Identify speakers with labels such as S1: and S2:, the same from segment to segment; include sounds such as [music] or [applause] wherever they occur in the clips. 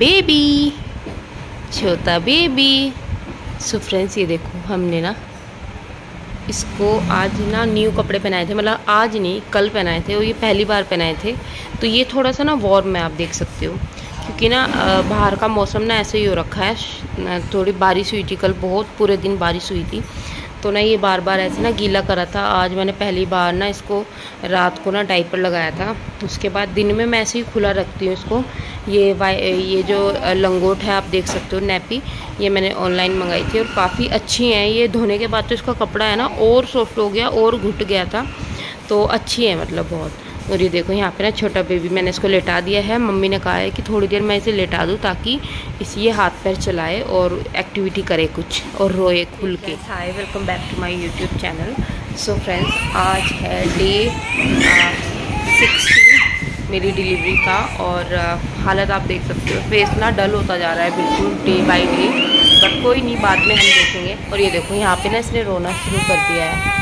S1: Baby छोटा baby so friends ये देखो, हमने ना इसको आज ना न्यू कपड़े पहनाए थे मतलब आज नहीं, कल पहनाए थे, और ये पहली बार पहनाए थे। तो ये थोड़ा सा ना वॉर्म है, आप देख सकते हो। क्योंकि ना बाहर का मौसम ना ऐसे ही हो रखा है। थोड़ी बारिश हुई थी कल, बहुत पूरे दिन बारिश हुई थी। तो ना ये बार बार ऐसे ना गीला करा था। आज मैंने पहली बार ना इसको रात को ना डाइपर लगाया था। उसके बाद दिन में मैं ऐसे ही खुला रखती हूँ इसको। ये वाई, ये जो लंगोट है, आप देख सकते हो, नैपी, ये मैंने ऑनलाइन मंगाई थी और काफ़ी अच्छी हैं। ये धोने के बाद तो इसका कपड़ा है ना और सॉफ्ट हो गया और घुट गया था। तो अच्छी है मतलब बहुत। और ये देखो यहाँ पे ना छोटा बेबी मैंने इसको लेटा दिया है। मम्मी ने कहा है कि थोड़ी देर मैं इसे लेटा दूँ ताकि इस ये हाथ पैर चलाए और एक्टिविटी करे कुछ और रोए खुल के। Hi welcome back to my YouTube channel so friends आज है डे सिक्सटीन मेरी डिलीवरी का और हालत आप देख सकते हो। फेस ना डल होता जा रहा है बिल्कुल डे बाई डे बट कोई नहीं, बाद में हम देखेंगे। और ये देखो, यहाँ पे ना इसने रोना शुरू कर दिया है।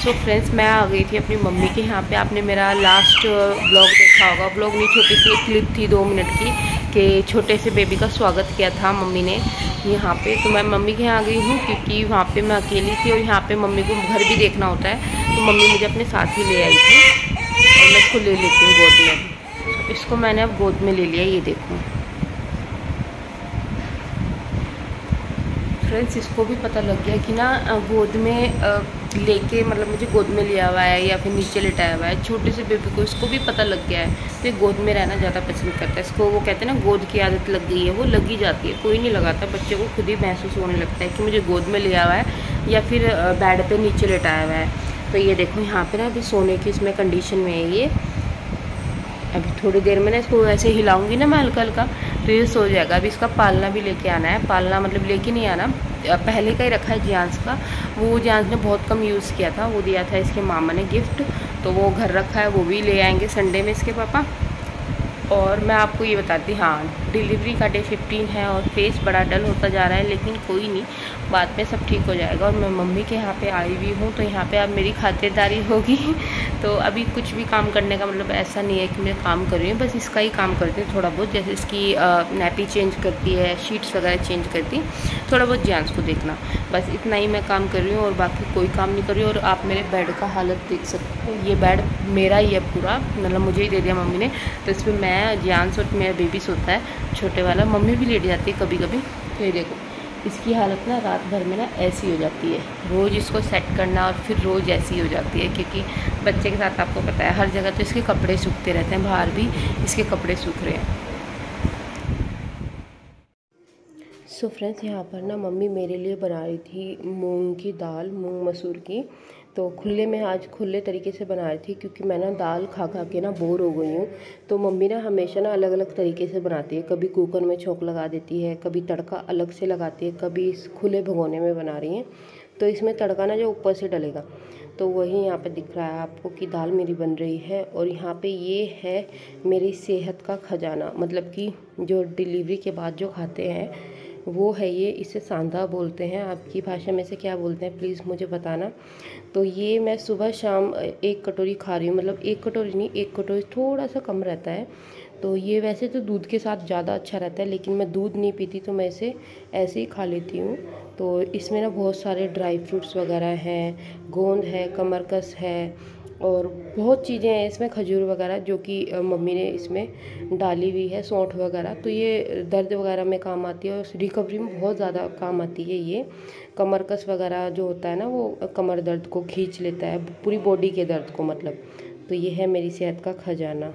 S1: सो फ्रेंड्स मैं आ गई थी अपनी मम्मी के यहाँ पे। आपने मेरा लास्ट ब्लॉग देखा होगा। ब्लॉग नहीं, छोटी सी एक क्लिप थी दो मिनट की कि छोटे से बेबी का स्वागत किया था मम्मी ने यहाँ पे। तो मैं मम्मी के यहाँ आ गई हूँ क्योंकि वहाँ पे मैं अकेली थी और यहाँ पे मम्मी को घर भी देखना होता है। तो मम्मी मुझे अपने साथ ही ले आई थी और मैं इसको ले लेती हूँ गोद में। इसको मैंने अब गोद में ले लिया, ये देखूँ। फ्रेंड्स इसको भी पता लग गया कि ना गोद में लेके मतलब मुझे गोद में लिया हुआ है या फिर नीचे लेटाया हुआ है। छोटे से बेबी को इसको भी पता लग गया है तो ये गोद में रहना ज़्यादा पसंद करता है। इसको वो कहते हैं ना, गोद की आदत लग गई है, वो लगी जाती है, कोई नहीं लगाता। बच्चे को खुद ही महसूस होने लगता है कि मुझे गोद में लिया हुआ है या फिर बेड पर नीचे लेटाया हुआ है। तो ये देखो, यहाँ पर ना अभी सोने की इसमें कंडीशन में है ये। अभी थोड़ी देर में ना इसको ऐसे हिलाऊँगी ना मैं हल्का हल्का तो ये सो जाएगा। अभी इसका पालना भी लेके आना है। पालना मतलब लेके नहीं आना। पहले का ही रखा है जियांस का। वो जियांस ने बहुत कम यूज़ किया था। वो दिया था इसके मामा ने गिफ्ट तो वो घर रखा है। वो भी ले आएँगे संडे में इसके पापा। और मैं आपको ये बताती हाँ डिलीवरी का डे 15 है और फेस बड़ा डल होता जा रहा है, लेकिन कोई नहीं, बाद में सब ठीक हो जाएगा। और मैं मम्मी के यहाँ पे आई हुई हूँ तो यहाँ पे अब मेरी खातिरदारी [laughs] होगी। तो अभी कुछ भी काम करने का मतलब ऐसा नहीं है कि मैं काम कर रही हूँ, बस इसका ही काम करती हूँ थोड़ा बहुत, जैसे इसकी नैपी चेंज करती है शीट्स वगैरह चेंज करती थोड़ा बहुत जाँच को देखना। बस इतना ही मैं काम कर रही हूँ और बाकी कोई काम नहीं कर रही और आप मेरे बेड का हालत देख सकते हो, ये बेड मेरा ही है पूरा मतलब मुझे ही दे दिया मम्मी ने। तो इसमें मैं जान और मेरा बेबी सोता है। छोटे वाला, मम्मी भी लेट जाती है कभी कभी तो ये देखो इसकी हालत ना रात भर में ना ऐसी हो जाती है। रोज़ इसको सेट करना और फिर रोज़ ऐसी हो जाती है क्योंकि बच्चे के साथ आपको पता है, हर जगह तो इसके कपड़े सूखते रहते हैं, बाहर भी इसके कपड़े सूख रहे हैं। सो फ्रेंड्स यहाँ पर ना मम्मी मेरे लिए बना रही थी मूंग की दाल, मूंग मसूर की। तो खुले में आज खुले तरीके से बना रही थी क्योंकि मैं ना दाल खा खा के ना बोर हो गई हूँ। तो मम्मी ना हमेशा ना अलग अलग तरीके से बनाती है। कभी कुकर में छोंक लगा देती है, कभी तड़का अलग से लगाती है, कभी इस खुले भगोने में बना रही हैं। तो इसमें तड़का ना जो ऊपर से डलेगा। तो वही यहाँ पे दिख रहा है आपको कि दाल मेरी बन रही है और यहाँ पे ये है मेरी सेहत का खजाना। मतलब कि जो डिलीवरी के बाद जो खाते हैं वो है ये, इसे सांदा बोलते हैं। आपकी भाषा में से क्या बोलते हैं प्लीज़ मुझे बताना। तो ये मैं सुबह शाम एक कटोरी खा रही हूँ मतलब एक कटोरी नहीं, एक कटोरी थोड़ा सा कम रहता है। तो ये वैसे तो दूध के साथ ज़्यादा अच्छा रहता है, लेकिन मैं दूध नहीं पीती तो मैं इसे ऐसे ही खा लेती हूँ। तो इसमें ना बहुत सारे ड्राई फ्रूट्स वगैरह हैं, गोंद है, कमरकस है और बहुत चीज़ें हैं इसमें, खजूर वगैरह, जो कि मम्मी ने इसमें डाली हुई है, सौंठ वगैरह। तो ये दर्द वगैरह में काम आती है और रिकवरी में बहुत ज़्यादा काम आती है ये। कमरकस वगैरह जो होता है ना, वो कमर दर्द को खींच लेता है, पूरी बॉडी के दर्द को मतलब। तो ये है मेरी सेहत का खजाना।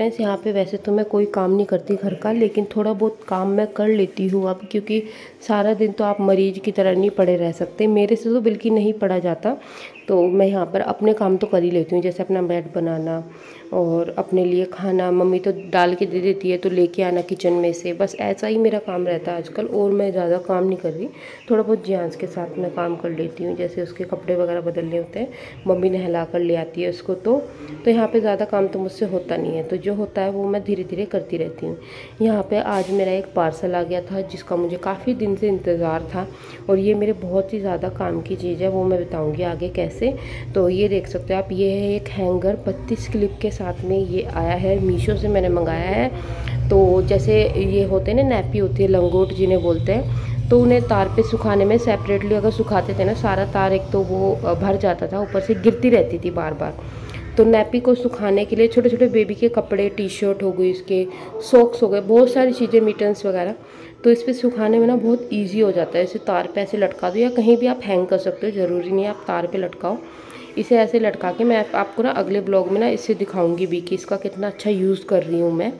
S1: फ्रेंड्स यहाँ पे वैसे तो मैं कोई काम नहीं करती घर का, लेकिन थोड़ा बहुत काम मैं कर लेती हूँ अब, क्योंकि सारा दिन तो आप मरीज़ की तरह नहीं पड़े रह सकते। मेरे से तो बिल्कुल नहीं पड़ा जाता तो मैं यहाँ पर अपने काम तो कर ही लेती हूँ, जैसे अपना बेड बनाना और अपने लिए खाना। मम्मी तो डाल के दे देती है तो लेके आना किचन में से। बस ऐसा ही मेरा काम रहता है आजकल, और मैं ज़्यादा काम नहीं कर रही। थोड़ा बहुत जियांस के साथ मैं काम कर लेती हूँ, जैसे उसके कपड़े वगैरह बदलने होते हैं, मम्मी नहला कर ले आती है उसको तो। तो यहाँ पर ज़्यादा काम तो मुझसे होता नहीं है तो जो होता है वो मैं धीरे धीरे करती रहती हूँ। यहाँ पर आज मेरा एक पार्सल आ गया था जिसका मुझे काफ़ी दिन से इंतज़ार था और ये मेरे बहुत ही ज़्यादा काम की चीज़ है, वो मैं बताऊँगी आगे कैसे। तो ये देख सकते हो आप, ये है एक हैंगर बत्तीस क्लिप के साथ में ये आया है, मीशो से मैंने मंगाया है। तो जैसे ये होते हैं ना, नैपी होती है, लंगोट जिन्हें बोलते हैं तो उन्हें तार पे सुखाने में सेपरेटली अगर सुखाते थे ना, सारा तार एक तो वो भर जाता था, ऊपर से गिरती रहती थी बार बार। तो नैपी को सुखाने के लिए छोटे छोटे बेबी के कपड़े टी शर्ट हो गई इसके सॉक्स हो गए, बहुत सारी चीज़ें, मिटन्स वगैरह। तो इस पर सुखाने में ना बहुत ईजी हो जाता है। इसे तार पे ऐसे लटका दो या कहीं भी आप हैंग कर सकते हो, ज़रूरी नहीं है आप तार पे लटकाओ। इसे ऐसे लटका के मैं आपको ना अगले ब्लॉग में ना इससे दिखाऊँगी भी कि इसका कितना अच्छा यूज़ कर रही हूँ मैं।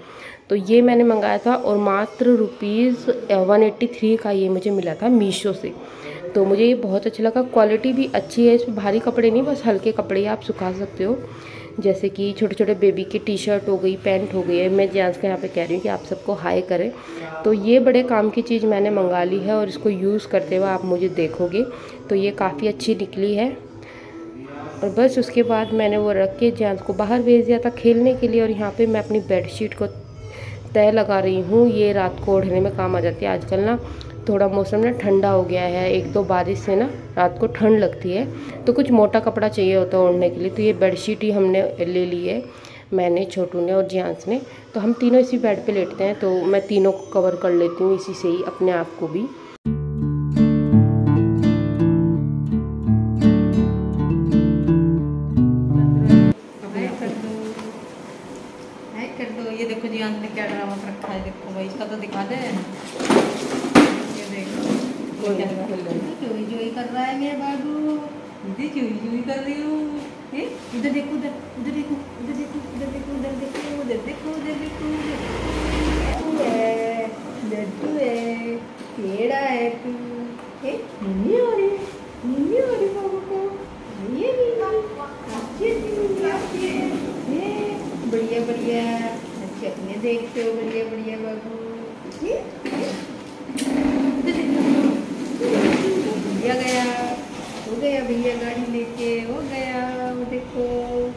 S1: तो ये मैंने मंगाया था और मात्र रुपीज़ वन एट्टी थ्री का ये मुझे मिला था मीशो से। तो मुझे ये बहुत अच्छा लगा। क्वालिटी भी अच्छी है, इसमें भारी कपड़े नहीं, बस हल्के कपड़े आप सुखा सकते हो। जैसे कि छोटे छोटे बेबी की टी शर्ट हो गई पैंट हो गई है। मैं जेंट्स के यहाँ पे कह रही हूँ कि आप सबको हाई करें। तो ये बड़े काम की चीज़ मैंने मंगा ली है और इसको यूज़ करते हुए आप मुझे देखोगे। तो ये काफ़ी अच्छी निकली है। और बस उसके बाद मैंने वो रख के जेंट्स को बाहर भेज दिया था खेलने के लिए और यहाँ पर मैं अपनी बेडशीट को तय लगा रही हूँ। ये रात को ओढ़ने में काम आ जाती है आजकल ना। थोड़ा मौसम ना ठंडा हो गया है, एक दो बारिश से ना रात को ठंड लगती है। तो कुछ मोटा कपड़ा चाहिए होता है ओढ़ने के लिए तो ये बेडशीट ही हमने ले ली है, मैंने, छोटू ने और जियांस ने। तो हम तीनों इसी बेड पे लेटते हैं तो मैं तीनों को कवर कर लेती हूँ इसी से ही, अपने आप को भी।
S2: ये देखो जी ने क्या ड्रामा रखा है, देखो भाई, इसका तो दिखा दे। चोरी चोरी कर रहा है मेरे बाबू? दीदी चोरी चोरी कर रही हूँ। उधर देखो उधर उधर देखो उधर देखो उधर देखो उधर देखो उधर देखो उधर देखो लड्डू है पेड़ा है तू। मम्मी हो रही मम्मी हो रही बाबू को। ये बढ़िया बढ़िया। अच्छे अपने देखते हो बढ़िया बढ़िया बाबू। भैया गया हो गया भैया गाड़ी लेके हो गया वो देखो।